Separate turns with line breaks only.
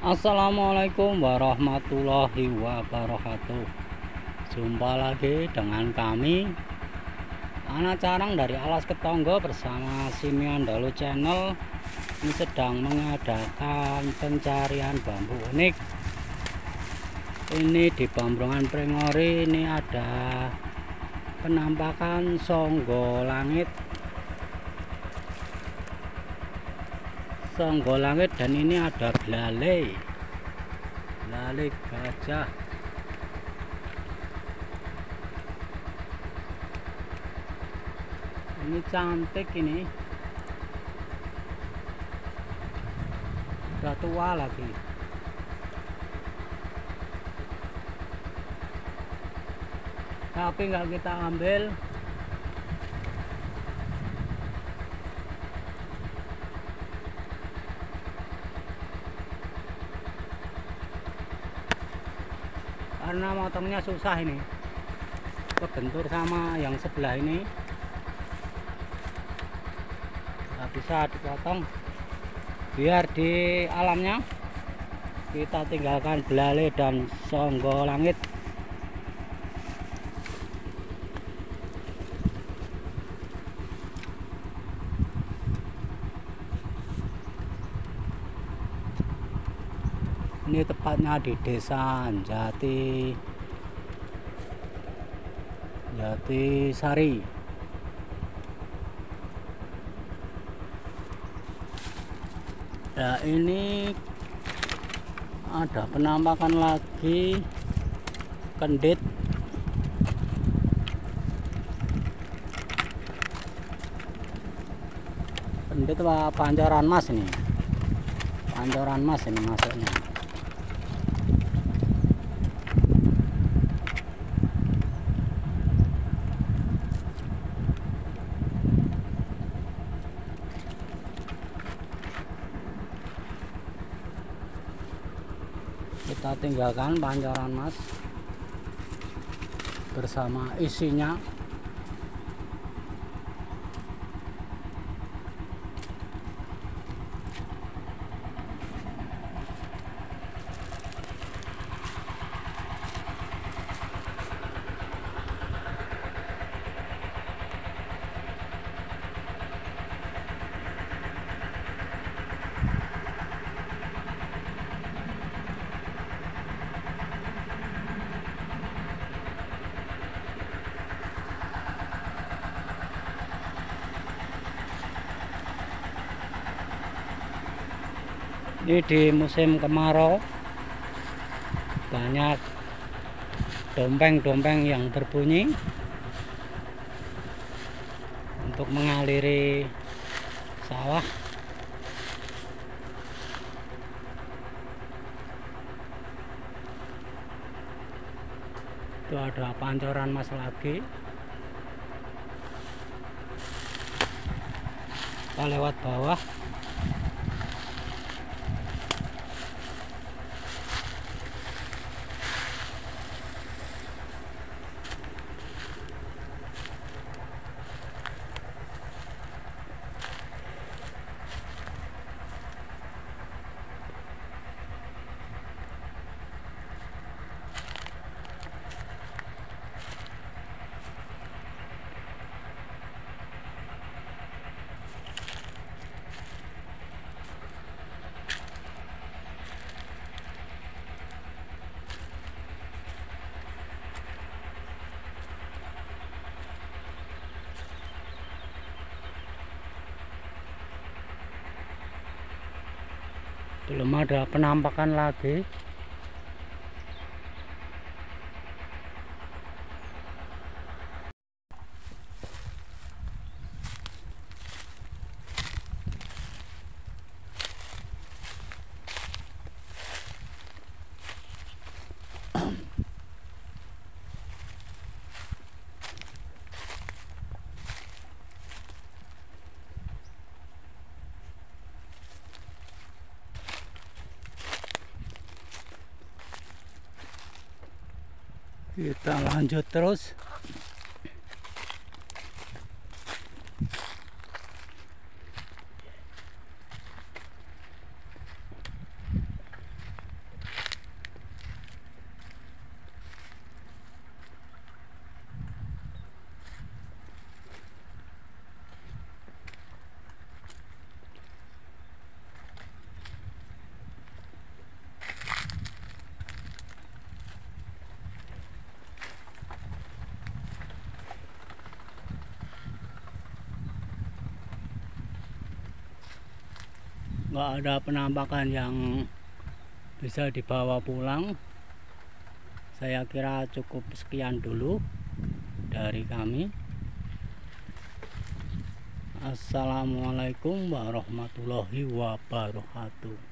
Assalamualaikum warahmatullahi wabarakatuh. Jumpa lagi dengan kami Anak Carang dari Alas Ketonggo bersama Simian Dalu Channel. Ini sedang mengadakan pencarian bambu unik. Ini di Bambrongan Prengori Ini ada penampakan songgo langit Songgo langit dan ini ada belalai belalai gajah. Ini cantik ini. Udah tua lagi. Tapi nggak kita ambil karena motongnya susah ini. Kebentur sama yang sebelah ini? Nggak bisa dipotong. Biar di alamnya kita tinggalkan belalai dan songgo langit ini tepatnya di desa Jati. Jati Sari nah ini ada penampakan lagi kendit. Kendit apa pancoran mas ini? Pancoran mas ini masuknya kita tinggalkan pancoran mas bersama isinya ini di musim kemarau banyak dompeng-dompeng yang berbunyi untuk mengaliri sawah. Itu ada pancoran mas lagi. Kita lewat bawah belum ada penampakan lagi 일단 완전 떨어져 nggak ada penampakan yang bisa dibawa pulang. Saya kira cukup sekian dulu dari kami. Assalamualaikum warahmatullahi wabarakatuh